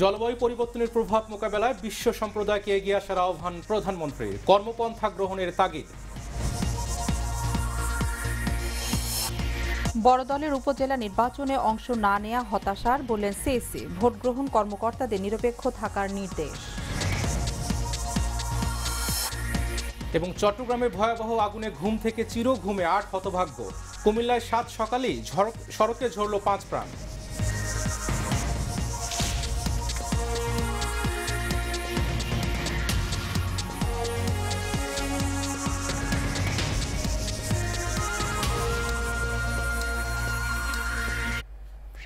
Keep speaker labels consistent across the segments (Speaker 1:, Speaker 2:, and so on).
Speaker 1: জলবায়ু পরিবর্তনের প্রভাব মোকাবেলায় বিশ্ব সম্প্রদায়কে এগিয়ে আসার আহ্বান প্রধানমন্ত্রীর। কর্মপন্থা গ্রহণের তাগিদ।
Speaker 2: বড় দলের উপজেলা নির্বাচনে অংশ না নেয়া হতাশার বললেন সিএসি ভোট গ্রহণ কর্মকর্তাদের নিরপেক্ষ থাকার নির্দেশ।
Speaker 1: এবং চট্টগ্রামে ভয়াবহ আগুনে ঘুম থেকে চির ঘুমে আট হতভাগ্য। কুমিল্লায় সাত সকালেই সড়কে ঝরল পাঁচ প্রাণ।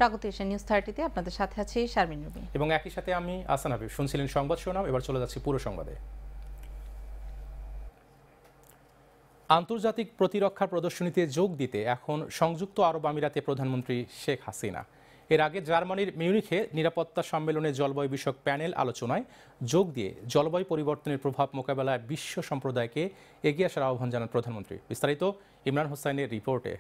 Speaker 2: স্বাগত এশিয়া নিউজ থার্টিতে আপনাদের সাথে আছি শারমিন রুবি।
Speaker 1: এবং একই সাথে আমি আসান হাবিব। শুনছিলেন সংবাদ শোনাম এবার চলে যাচ্ছি পুরো সংবাদে। আন্তর্জাতিক প্রতিরক্ষা প্রদর্শনীতে যোগ দিতে এখন সংযুক্ত আরব আমিরাতে প্রধানমন্ত্রী শেখ হাসিনা। এর আগে জার্মানির মিউনিখে নিরাপত্তা সম্মেলনে জলবায়ু বিষয়ক প্যানেল আলোচনায় যোগ দিয়ে জলবায়ু পরিবর্তনের প্রভাব মোকাবেলায় বিশ্ব সম্প্রদায়কে এগিয়ে আসার আহ্বান জানান প্রধানমন্ত্রী। বিস্তারিত ইমরান হোসাইনের রিপোর্টে।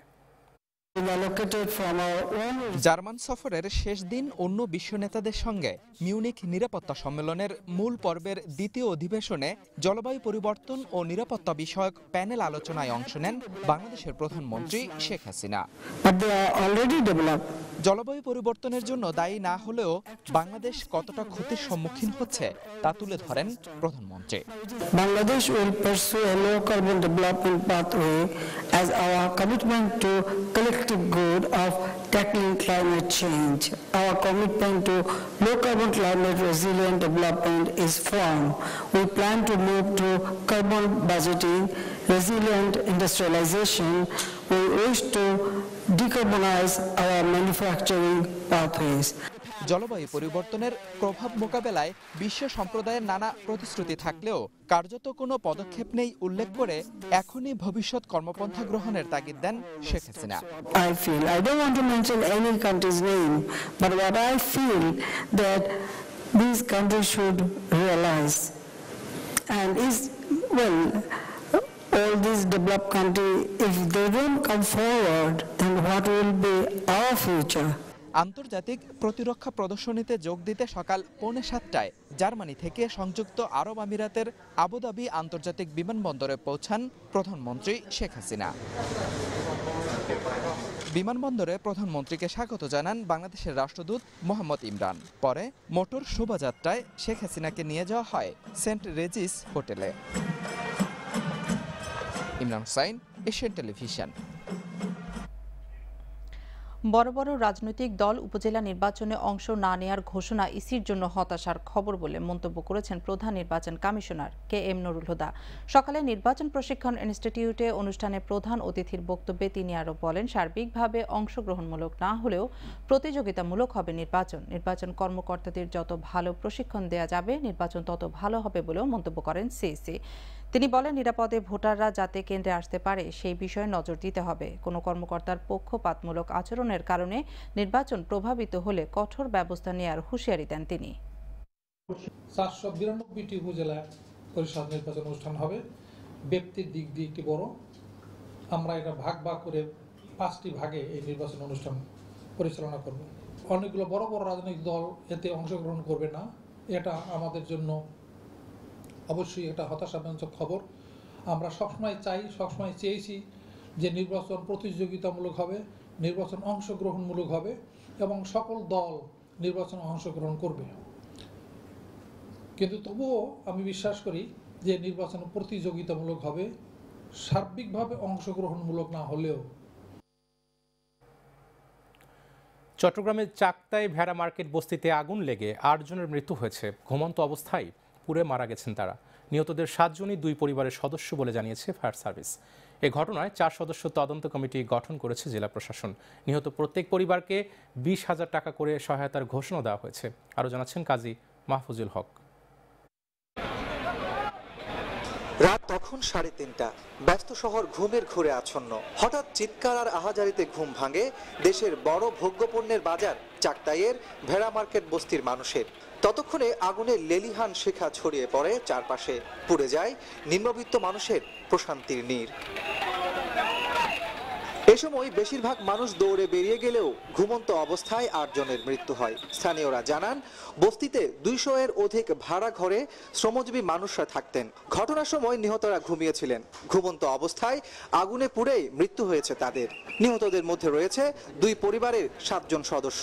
Speaker 3: জার্মান সফরের শেষ দিন অন্য বিশ্ব নেতাদের সঙ্গে মিউনিক নিরাপত্তা সম্মেলনের মূল পর্বের দ্বিতীয় অধিবেশনে জলবায়ু পরিবর্তন ও নিরাপত্তা বিষয়ক প্যানেল আলোচনায় অংশ নেন বাংলাদেশের প্রধানমন্ত্রী শেখ হাসিনা. জলবায়ু পরিবর্তনের জন্য দায়ী না হলেও বাংলাদেশ কতটা ক্ষতির সম্মুখীন হচ্ছে তা তুলে ধরেন প্রধানমন্ত্রী।
Speaker 4: Bangladesh will pursue a low carbon development pathway as our commitment to collective good of tackling climate change. Our commitment to low carbon climate resilient development is firm. We plan to move to carbon budgeting, resilient industrialization. We wish to decarbonize our manufacturing pathways.
Speaker 3: জলবায়ু পরিবর্তনের প্রভাব মোকাবেলায় বিশ্ব সম্প্রদায়ের নানা প্রতিশ্রুতি থাকলেও কার্যত কোনো পদক্ষেপ নেই উল্লেখ করে এখনই ভবিষ্যৎ কর্মপন্থা গ্রহণের তাগিদ দেন Sheikh Hasina.
Speaker 4: I feel country should realize and is well all this country if they don't will be our future
Speaker 3: আন্তর্জাতিক প্রতিরক্ষা প্রদর্শনীতে যোগ দিতে সকাল পৌনে সাতটায় জার্মানি থেকে সংযুক্ত আরব আমিরাতের আবুধাবি আন্তর্জাতিক বিমানবন্দরে পৌঁছান প্রধানমন্ত্রী শেখ হাসিনা। বিমানবন্দরে প্রধানমন্ত্রীকে স্বাগত জানান বাংলাদেশের রাষ্ট্রদূত মোহাম্মদ ইমরান। পরে মোটর শোভাযাত্রায় শেখ হাসিনাকে নিয়ে যাওয়া হয় সেন্ট রেজিস হোটেলে। Imran Hussain Asian television.
Speaker 2: বড় বড় রাজনৈতিক দল উপজেলা নির্বাচনে অংশ না নেয়ার ঘোষণা ইসির জন্য হতাশার খবর বলে মন্তব্য করেছেন প্রধান নির্বাচন commissioner K M Nurul Huda. সকালে নির্বাচন প্রশিক্ষণ ইনস্টিটিউটে অনুষ্ঠানে প্রধান অতিথির বক্তব্যে তিনি আরও বলেন, সার্বিকভাবে অংশগ্রহণমূলক না হলেও প্রতিযোগিতামূলক হবে নির্বাচন। নির্বাচন কর্মকর্তাদের যত ভালো প্রশিক্ষণ দেয়া যাবে, নির্বাচন তত ভালো হবে বলেও মন্তব্য করেন সিইসি। তিনি বলেন, নিরাপদে ভোটাররা যাতে কেন্দ্রে আসতে পারে, সেই বিষয়ে নজর দিতে হবে। কোনো কর্মকর্তার পক্ষপাতমূলক আচরণের কারণে নির্বাচন প্রভাবিত হলে কঠোর ব্যবস্থা নেওয়ার হুঁশিয়ারি দেন তিনি।
Speaker 5: চারশো বিরানব্বইটি উপজেলায় পরিষদ নির্বাচন অনুষ্ঠান হবে। ব্যক্তির দিক দিয়ে একটি বড়। আমরা এটা ভাগ ভাগ করে পাঁচটি ভাগে এই নির্বাচন অনুষ্ঠান পরিচালনা করব। অনেকগুলো বড় বড় রাজনৈতিক দল এতে অংশগ্রহণ করবে না। এটা আমাদের জন্য অবশ্যই এটা হতাশাব্যঞ্জক খবর। আমরা সবসময় চাই, সবসময় চেয়েছি যে নির্বাচন প্রতিযোগিতামূলক হবে, নির্বাচন অংশগ্রহণমূলক হবে এবং সকল দল নির্বাচনে অংশগ্রহণ করবে। কিন্তু তবুও আমি বিশ্বাস করি যে নির্বাচন প্রতিযোগিতামূলক হবে, সার্বিকভাবে অংশগ্রহণমূলক না হলেও।
Speaker 1: চট্টগ্রামের চাকতাই ভেড়া মার্কেট বস্তিতে আগুন লেগে আটজনের মৃত্যু হয়েছে। ঘুমন্ত অবস্থায় পুড়ে মারা গেছেন তারা। নিহতদের সাতজনই দুই পরিবারের সদস্য বলে জানিয়েছে ফায়ার সার্ভিস। এ ঘটনায় চার সদস্য তদন্ত কমিটি গঠন করেছে জেলা প্রশাসন। নিহত প্রত্যেক পরিবারকে বিশ হাজার টাকা করে সহায়তার ঘোষণা দেওয়া হয়েছে। আরও জানাচ্ছেন কাজী মাহফুজুল হক।
Speaker 6: রাত তখন সাড়ে তিনটা। ব্যস্ত শহর ঘুমের ঘুরে আচ্ছন্ন। হঠাৎ চিৎকার আর আহাজারিতে ঘুম ভাঙে দেশের বড় ভোগ্যপণ্যের বাজার। চাকতাইয়ের ভেড়া মার্কেট বস্তির মানুষের। ততক্ষণে আগুনের লেলিহান শেখা ছড়িয়ে পড়ে চারপাশে। পুড়ে যায় নিম্নবিত্ত মানুষের প্রশান্তির নীড় এ সময় বেশিরভাগ মানুষ দৌড়ে বেরিয়ে গেলেও ঘুমন্ত অবস্থায় আটজনের মৃত্যু হয়। স্থানীয়রা জানান বস্তিতে দুইশো এর অধিক ভাড়া ঘরে শ্রমজীবী মানুষরা থাকতেন। ঘটনার সময় নিহতরা ঘুমিয়েছিলেন। ঘুমন্ত অবস্থায় আগুনে পুড়েই মৃত্যু হয়েছে তাদের। নিহতদের মধ্যে রয়েছে দুই পরিবারের সাতজন সদস্য।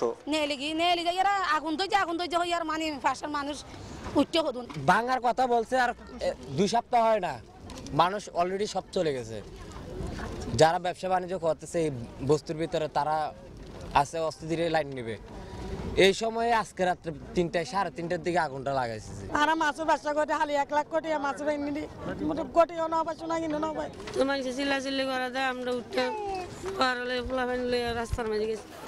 Speaker 7: আগুন আগুন মানে মানুষ হদুন
Speaker 8: ভাঙার কথা বলছে আর দুই সপ্তাহ হয় না। মানুষ অলরেডি সব চলে গেছে। যারা ব্যবসা বাণিজ্য করতেছে এই বস্তুর ভিতরে তারা আছে অস্থিতির লাইন নেবে। এই সময়ে আজকে রাত্রে তিনটায় সাড়ে তিনটার দিকে আগুনটা লাগাইছে।
Speaker 9: আর মাছের ব্যবসা করে হালি এক লাখ কোটি মাছের এমনি কোটিও না পাইছো না কিন্তু না পাই
Speaker 10: তো চিল্লা চিল্লি করা দেয় আমরা উঠতে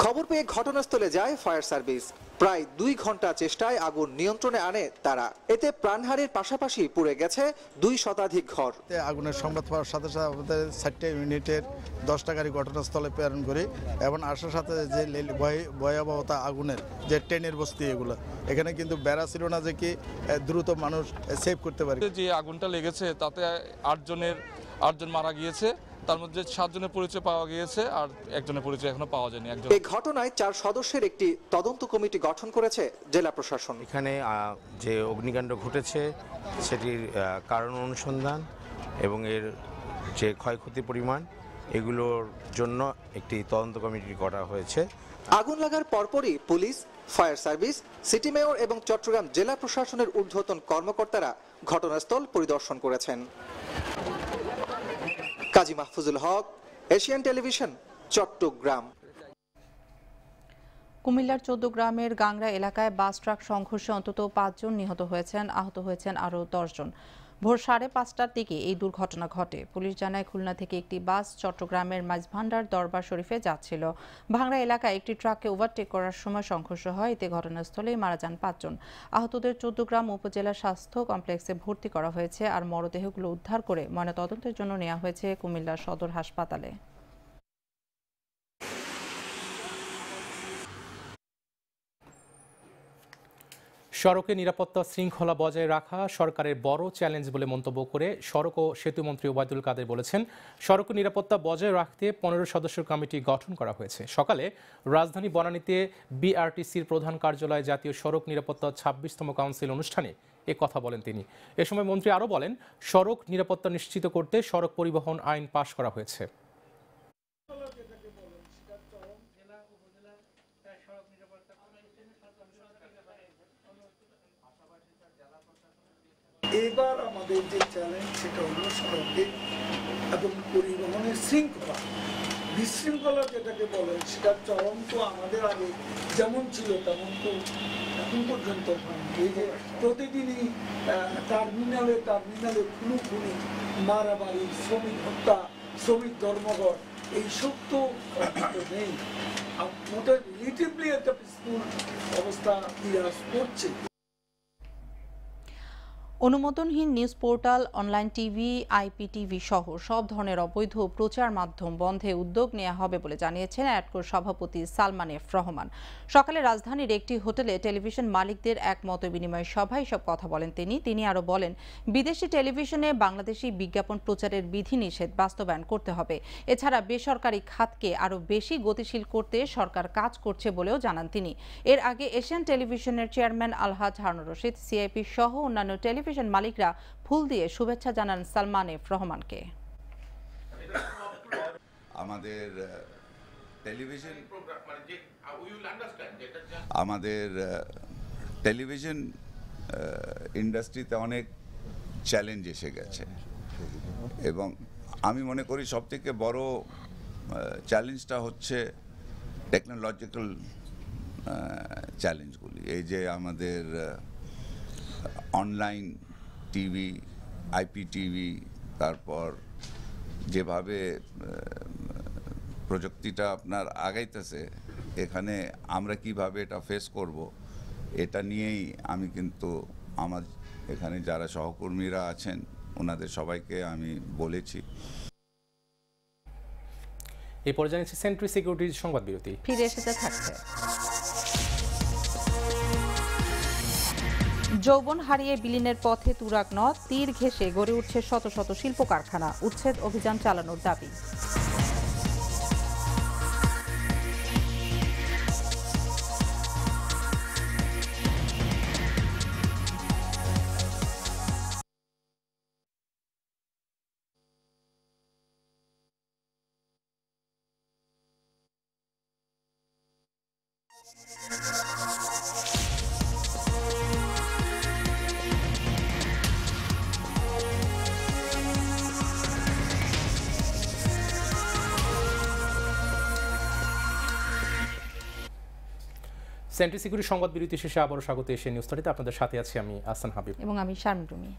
Speaker 6: খবর পেয়ে ঘটনাস্থলে যায় ফায়ার সার্ভিস। প্রায় দুই ঘণ্টা চেষ্টায় আগুন নিয়ন্ত্রণে আনে তারা। এতে প্রাণহানির পাশাপাশি পুড়ে গেছে দুই শতাধিক ঘর।
Speaker 11: আগুনের সংবাদ পাওয়ার সাথে সাথে আমাদের চারটে ইউনিটের দশটা গাড়ি ঘটনাস্থলে প্রেরণ করি এবং আসার সাথে যে ভয়াবহতা আগুনের যে ট্রেনের বস্তি এগুলো এখানে কিন্তু বেড়া ছিল না যে কি দ্রুত মানুষ সেভ করতে পারে।
Speaker 12: যে আগুনটা লেগেছে তাতে আটজনের আটজন মারা গিয়েছে তার মধ্যে সাতজনের পরিচয় পাওয়া গিয়েছে আর একজনের পরিচয় এখনও পাওয়া যায়নি একজন।
Speaker 6: এই ঘটনায় চার সদস্যের একটি তদন্ত কমিটি গঠন করেছে জেলা প্রশাসন।
Speaker 13: এখানে যে অগ্নিকাণ্ড ঘটেছে সেটির কারণ অনুসন্ধান এবং এর যে ক্ষয়ক্ষতির পরিমাণ এগুলোর জন্য একটি তদন্ত কমিটি করা হয়েছে।
Speaker 6: আগুন লাগার পরপরই police fire service city mayor এবং চট্টগ্রাম জেলা প্রশাসনের ঊর্ধ্বতন কর্মকর্তারা ঘটনাস্থল পরিদর্শন করেছেন। Kazi Mahfuzul Haque, Asian television, Chattogram.
Speaker 2: কুমিল্লার চোদ্দ গ্রামের গাংরা এলাকায় বাস ট্রাক সংঘর্ষে অন্তত পাঁচজন নিহত হয়েছেন, আহত হয়েছেন আরও দশজন। ভোর সাড়ে পাঁচটার দিকে এই দুর্ঘটনা ঘটে। পুলিশ জানায়, খুলনা থেকে একটি বাস চট্টগ্রামের মাঝভান্ডার দরবার শরীফে যাচ্ছিল। ভাংরা এলাকায় একটি ট্রাককে ওভারটেক করার সময় সংঘর্ষ হয়। এতে ঘটনাস্থলেই মারা যান পাঁচজন। আহতদের চৌদ্দগ্রাম উপজেলা স্বাস্থ্য কমপ্লেক্সে ভর্তি করা হয়েছে আর মরদেহগুলো উদ্ধার করে ময়নাতদন্তের জন্য নেওয়া হয়েছে কুমিল্লা সদর হাসপাতালে।
Speaker 1: সড়কে নিরাপত্তা শৃঙ্খলা বজায় রাখা সরকারের বড় চ্যালেঞ্জ বলে মন্তব্য করে সড়ক ও সেতুমন্ত্রী ওবায়দুল কাদের বলেছেন, সড়ক নিরাপত্তা বজায় রাখতে পনেরো সদস্য কমিটি গঠন করা হয়েছে। সকালে রাজধানী বনানীতে বিআরটিসির প্রধান কার্যালয়ে জাতীয় সড়ক নিরাপত্তা ছাব্বিশতম কাউন্সিল অনুষ্ঠানে এ কথা বলেন তিনি। এ সময় মন্ত্রী আরও বলেন, সড়ক নিরাপত্তা নিশ্চিত করতে সড়ক পরিবহন আইন পাশ করা হয়েছে।
Speaker 14: এবার আমাদের যে চ্যালেঞ্জ সেটা হলো সড়কে এবং পরিবহনের শৃঙ্খলা। বিশৃঙ্খলা যেটাকে বলে সেটা চরম তো আমাদের আগে যেমন ছিল তেমন তো এখন পর্যন্ত। এই যে প্রতিদিনই টার্মিনালে টার্মিনালে খুনো খুনি মারামারি, শ্রমিক হত্যা, শ্রমিক ধর্মঘট, এইসব তো নেই। আর মোটে রিলেটিভলি একটা পিসফুল অবস্থা বিরাজ করছে।
Speaker 2: অনুমোদনহীন news portal, online TV, IPTV সহ সব ধরনের অবৈধ প্রচার মাধ্যম বন্ধে উদ্যোগ নেওয়া হবে বলে জানিয়েছেন অ্যাডকোর সভাপতি সালমান এফ রহমান। সকালে রাজধানীর একটি হোটেলে টেলিভিশন মালিকদের এক মত বিনিময় সভায় সব কথা বলেন তিনি। তিনি আরও বলেন, বিদেশি টেলিভিশনে বাংলাদেশি বিজ্ঞাপন প্রচারের বিধিনিষেধ বাস্তবায়ন করতে হবে। এছাড়া বেসরকারি খাতকে আরও বেশি গতিশীল করতে সরকার কাজ করছে বলেও জানান তিনি। এর আগে এশিয়ান টেলিভিশনের চেয়ারম্যান আলহাজ হারুন রশিদ, সিআইপি সহ অন্যান্য টেলিভিশন মালিকরা ফুল দিয়ে শুভেচ্ছা জানান সালমান এফ রহমানকে।
Speaker 15: আমাদের টেলিভিশন আমাদের টেলিভিশন ইন্ডাস্ট্রিতে অনেক চ্যালেঞ্জ এসে গেছে। এবং আমি মনে করি সবথেকে বড় চ্যালেঞ্জটা হচ্ছে টেকনোলজিক্যাল চ্যালেঞ্জগুলি। এই যে আমাদের অনলাইন টিভি আইপি টিভি তারপর যেভাবে প্রযুক্তিটা আপনার আগাইতেছে এখানে আমরা কীভাবে এটা ফেস করব এটা নিয়েই আমি কিন্তু আমার এখানে যারা সহকর্মীরা আছেন ওনাদের সবাইকে আমি বলেছি।
Speaker 1: এই পর্যায়ে জানিয়েছি সেন্ট্রি সিকিউরিটির সংবাদ বিরতি।
Speaker 2: ফিরে এসেছে থাকছে যৌবন হারিয়ে বিলীনের পথে তুরাগ নদ, তীর ঘেঁষে গড়ে উঠছে শত শত শিল্প কারখানা উচ্ছেদ অভিযান চালানোর দাবি।
Speaker 1: সেন্ট্রি সিকিউরিটি সংবাদ বিরতি শেষে আবারও স্বাগত এশিয়া নিউজ স্টোরিতে আপনাদের সাথে আছি আমি আসান হাবিব।
Speaker 2: এবং আমি শারমিন রুমি।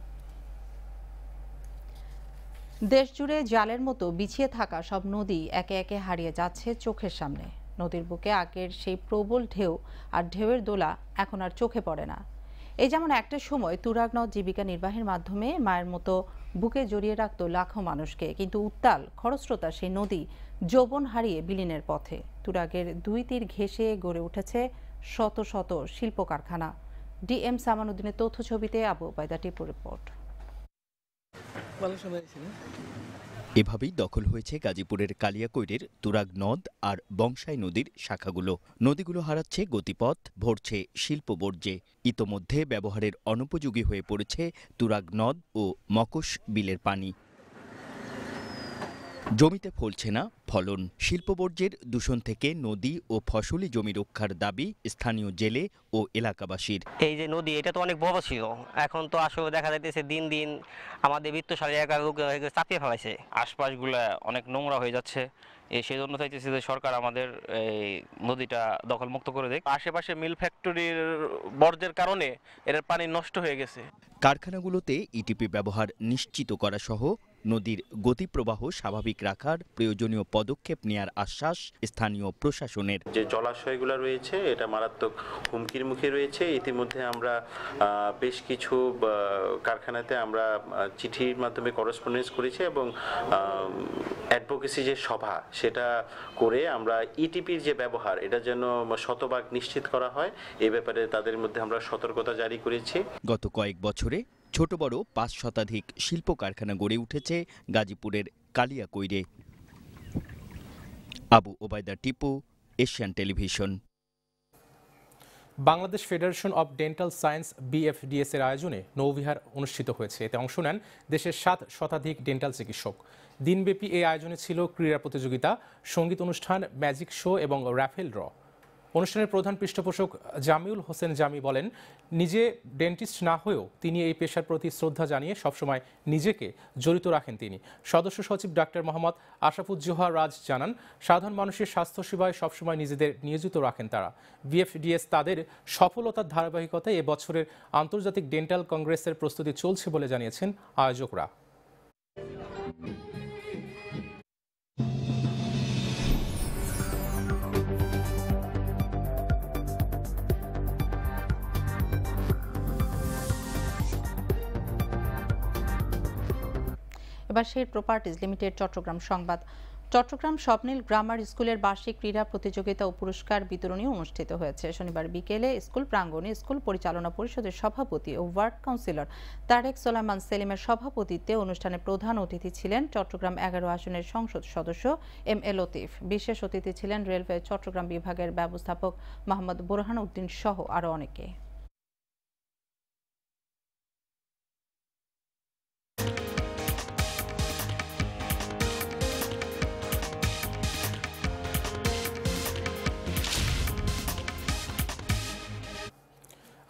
Speaker 2: দেশ জুড়ে জালের মতো বিছিয়ে থাকা সব নদী একে একে হারিয়ে যাচ্ছে চোখের সামনে। নদীর বুকে আগের সেই প্রবল ঢেউ আর ঢেউয়ের দোলা এখন আর চোখে পড়ে না। এই যেমন একটা সময় তুরাগ নদ জীবিকা নির্বাহের মাধ্যমে মায়ের মতো বুকে জড়িয়ে রাখত লাখো মানুষকে, কিন্তু উত্তাল, খরস্রোতা সেই নদী যৌবন হারিয়ে বিলীনের পথে। তুরাগের দুই তীর ঘেঁষে গড়ে উঠেছে শত শত শিল্প কারখানা। ডিএম সামানুদ্দিনের তথ্য ছবিতে আবু ওবায়দা টিপু রিপোর্ট।
Speaker 16: এভাবেই দখল হয়েছে গাজীপুরের কালিয়াকৈরের তুরাগ নদ আর বংশাই নদীর শাখাগুলো। নদীগুলো হারাচ্ছে গতিপথ ভরছে শিল্প বর্জ্যে। ইতোমধ্যে ব্যবহারের অনুপযোগী হয়ে পড়েছে তুরাগ নদ ও মকশ বিলের পানি। জমিতে ফলছে না ফলন। শিল্পবর্জ্যের দূষণ থেকে নদী ও ফসলি জমি রক্ষার দাবি স্থানীয় জেলে ও এলাকাবাসীর।
Speaker 17: এই যে নদী এটা তো অনেক বড় ছিল এখন তো আসলে দেখা যাইতেছে দিন দিন আমাদের বৃত্তশালী এলাকার লোক চাপিয়ে ফেলাইছে।
Speaker 18: আশপাশগুলা অনেক নোংরা হয়ে যাচ্ছে। এই সেই জন্য চাইতেছি যে সরকার আমাদের এই নদীটা দখলমুক্ত করে দেয় আশেপাশে মিল ফ্যাক্টরির বর্জ্যের কারণে এর পানি নষ্ট হয়ে গেছে।
Speaker 16: কারখানাগুলোতে ইটিপি ব্যবহার নিশ্চিত করা সহ নদীর গতিপ্রবাহ স্বাভাবিক রাখার প্রয়োজনীয় পদক্ষেপ নেয়ার আশ্বাস স্থানীয় প্রশাসনের।
Speaker 19: যে জলাশয়গুলো রয়েছে এটা মারাত্মক হুমকির মুখে রয়েছে। ইতিমধ্যে আমরা বেশ কিছু কারখানাতে আমরা চিঠির মাধ্যমে করসপন্ডেন্স করেছি এবং অ্যাডভোকেসি যে সভা সেটা করে আমরা ইটিপির যে ব্যবহার এটা যেন শতভাগ নিশ্চিত করা হয়। এ ব্যাপারে তাদের মধ্যে আমরা সতর্কতা জারি করেছি।
Speaker 16: গত কয়েক বছরে ছোট বড় পাঁচ শতাধিক শিল্প কারখানা গড়ে উঠেছে গাজীপুরের কালিয়াকৈরে। Abu Obaida Tipu, Asian television.
Speaker 1: Bangladesh federation of dental science, BFDS এর আয়োজনে নৌবিহার অনুষ্ঠিত হয়েছে। এতে অংশ নেন দেশের সাত শতাধিক ডেন্টাল চিকিৎসক। দিনব্যাপী এই আয়োজনে ছিল ক্রীড়া প্রতিযোগিতা, সংগীত অনুষ্ঠান, ম্যাজিক শো এবং র্যাফেল ড্র। অনুষ্ঠানের প্রধান পৃষ্ঠপোষক জামিউল হোসেন জামি বলেন, নিজে ডেন্টিস্ট না হয়েও তিনি এই পেশার প্রতি শ্রদ্ধা জানিয়ে সবসময় নিজেকে জড়িত রাখেন তিনি। সদস্য সচিব ডাক্তার মোহাম্মদ আশাফুজ্জোহা রাজ জানান, সাধারণ মানুষের স্বাস্থ্যসেবায় সবসময় নিজেদের নিয়োজিত রাখেন তারা। বিএফডিএস তাদের সফলতার ধারাবাহিকতায় এবছরের আন্তর্জাতিক ডেন্টাল কংগ্রেসের প্রস্তুতি চলছে বলে জানিয়েছেন আয়োজকরা।
Speaker 2: এবার শের প্রপার্টিজ লিমিটেড চট্টগ্রাম সংবাদ। চট্টগ্রাম স্বপ্নিল গ্রামার স্কুলের বার্ষিক ক্রীড়া প্রতিযোগিতা ও পুরস্কার বিতরণী অনুষ্ঠিত হয়েছে। শনিবার বিকেলে স্কুল প্রাঙ্গণে স্কুল পরিচালনা পরিষদের সভাপতি ও ওয়ার্ড কাউন্সিলর তারেক সোলাইমান সেলিমের সভাপতিত্বে অনুষ্ঠানে প্রধান অতিথি ছিলেন চট্টগ্রাম এগারো আসনের সংসদ সদস্য এম এ লতিফ। বিশেষ অতিথি ছিলেন রেলওয়ে চট্টগ্রাম বিভাগের ব্যবস্থাপক মোহাম্মদ বোরহান উদ্দিন সহ আরও অনেকে।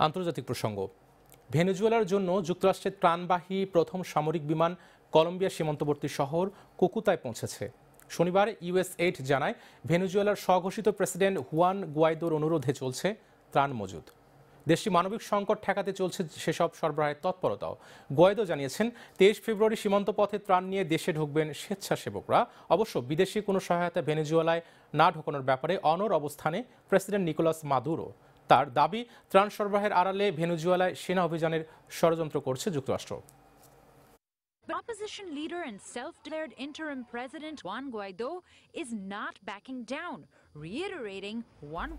Speaker 1: আন্তর্জাতিক প্রসঙ্গ। ভেনেজুয়েলার জন্য যুক্তরাষ্ট্রের ত্রাণবাহী প্রথম সামরিক বিমান কলম্বিয়া সীমান্তবর্তী শহর কুকুতায় পৌঁছেছে। শনিবার ইউএস এইড জানায়, ভেনেজুয়েলার স্বঘোষিত প্রেসিডেন্ট হুয়ান গুয়াইদোর অনুরোধে চলছে ত্রাণ মজুদ। দেশটি মানবিক সংকট ঠেকাতে চলছে সেসব সরবরাহের তৎপরতাও। গোয়েদো জানিয়েছেন, তেইশ ফেব্রুয়ারি সীমান্ত পথে ত্রাণ নিয়ে দেশে ঢুকবেন স্বেচ্ছাসেবকরা। অবশ্য বিদেশি কোনো সহায়তা ভেনেজুয়েলায় না ঢোকানোর ব্যাপারে অনর অবস্থানে প্রেসিডেন্ট নিকোলাস মাদুরো তার দাবি ত্রাণ সরবরাহের আড়ালে ভেনেজুয়েলায় সেনা অভিযানের ষড়যন্ত্র করছে যুক্তরাষ্ট্র।
Speaker 20: Opposition leader and self-declared interim president Juan Guaido is not backing down, reiterating one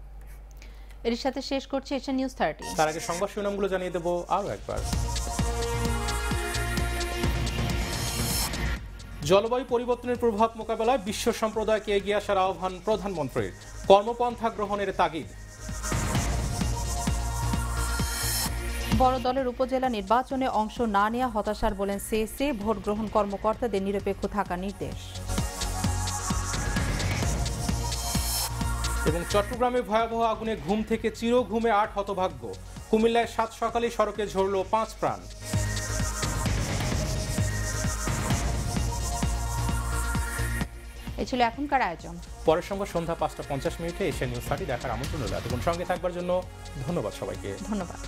Speaker 2: এর সাথে শেষ করছে এশিয়ান নিউজ থার্টি।
Speaker 1: তার আগে সংবাদ শিরোনামগুলো জানিয়ে দেবো আরও একবার। জলবায়ু পরিবর্তনের প্রভাব মোকাবেলায় বিশ্ব সম্প্রদায়কে এগিয়ে আসার আহ্বান প্রধানমন্ত্রীর। কর্মপন্থা গ্রহণের তাগিদ।
Speaker 2: বড় দলের উপজেলা নির্বাচনে অংশ না নেওয়া হতাশার বলেন সিএসি ভোট গ্রহণ কর্মকর্তাদের নিরপেক্ষ থাকা নির্দেশ।
Speaker 1: এবং চট্টগ্রামে ভয়াবহ আগুনে ঘুম থেকে চির ঘুমে আট হতভাগ্য। কুমিল্লায় সাত সকালে সড়কে ঝরল পাঁচ প্রাণ।
Speaker 2: এই ছিল এখনকার আয়োজন।
Speaker 1: পরের সঙ্গে সন্ধ্যা পাঁচটা পঞ্চাশ মিনিটে এশিয়া নিউজ থার্টি দেখার আমন্ত্রণ রইল। এতক্ষণ সঙ্গে থাকবার জন্য ধন্যবাদ সবাইকে।
Speaker 2: ধন্যবাদ।